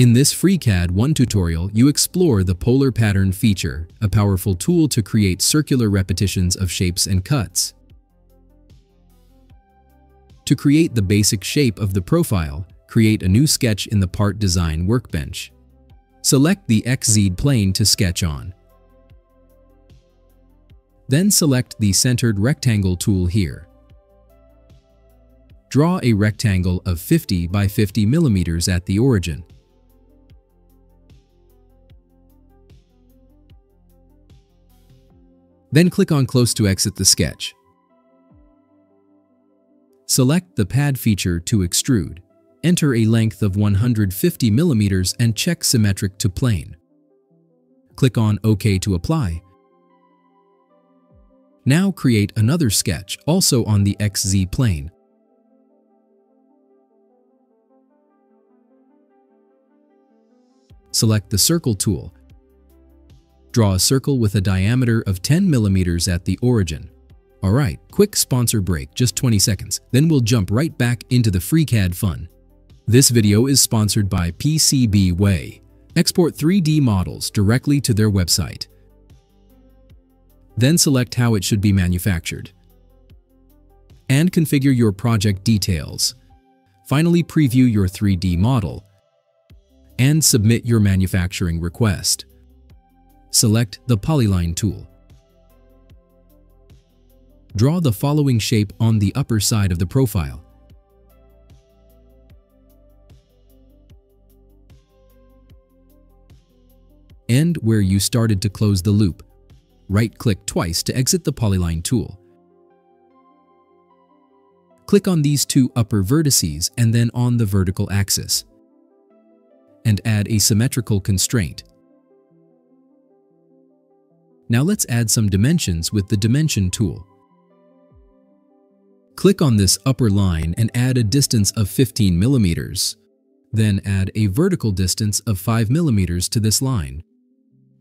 In this FreeCAD 1 tutorial, you explore the polar pattern feature, a powerful tool to create circular repetitions of shapes and cuts. To create the basic shape of the profile, create a new sketch in the Part Design workbench. Select the XZ plane to sketch on. Then select the Centered Rectangle tool here. Draw a rectangle of 50 by 50 millimeters at the origin. Then click on Close to exit the sketch. Select the Pad feature to extrude. Enter a length of 150 millimeters and check Symmetric to Plane. Click on OK to apply. Now create another sketch, also on the XZ plane. Select the Circle tool Draw a circle with a diameter of 10 millimeters at the origin. Alright, quick sponsor break, just 20 seconds, then we'll jump right back into the FreeCAD fun. This video is sponsored by PCBWay. Export 3D models directly to their website. Then select how it should be manufactured. And configure your project details. Finally preview your 3D model. And submit your manufacturing request select the Polyline tool. Draw the following shape on the upper side of the profile. End where you started to close the loop. Right-click twice to exit the Polyline tool. Click on these two upper vertices and then on the vertical axis. And add a symmetrical constraint. Now let's add some dimensions with the Dimension tool. Click on this upper line and add a distance of 15 millimeters. Then add a vertical distance of 5 millimeters to this line.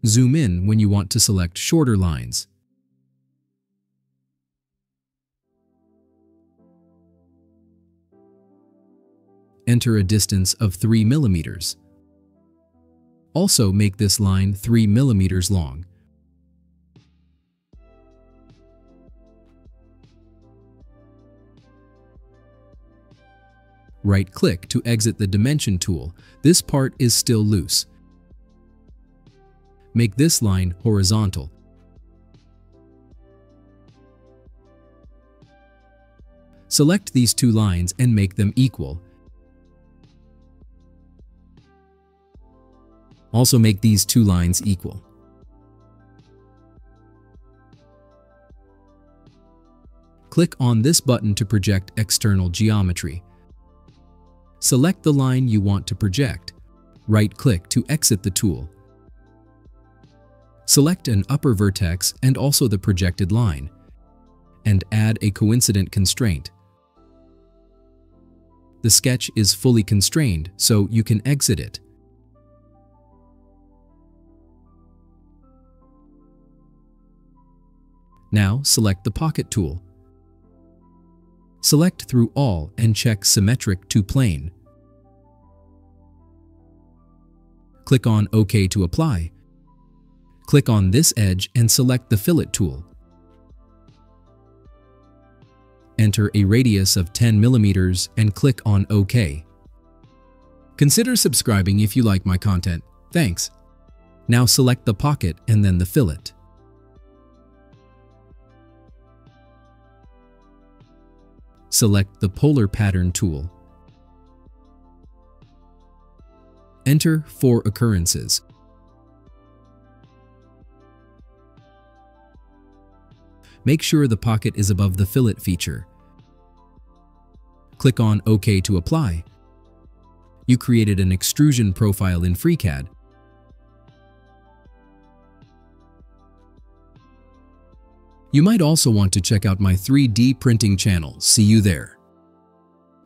Zoom in when you want to select shorter lines. Enter a distance of 3 millimeters. Also make this line 3 millimeters long. Right-click to exit the Dimension tool. This part is still loose. Make this line horizontal. Select these two lines and make them equal. Also make these two lines equal. Click on this button to project external geometry. Select the line you want to project. Right-click to exit the tool. Select an upper vertex and also the projected line, and add a coincident constraint. The sketch is fully constrained, so you can exit it. Now select the Pocket tool. Select through all and check Symmetric to Plane. Click on OK to apply. Click on this edge and select the Fillet tool. Enter a radius of 10 millimeters and click on OK. Consider subscribing if you like my content. Thanks. Now select the pocket and then the fillet. Select the Polar Pattern tool. Enter four occurrences. Make sure the pocket is above the fillet feature. Click on OK to apply. You created an extrusion profile in FreeCAD You might also want to check out my 3D printing channel. See you there.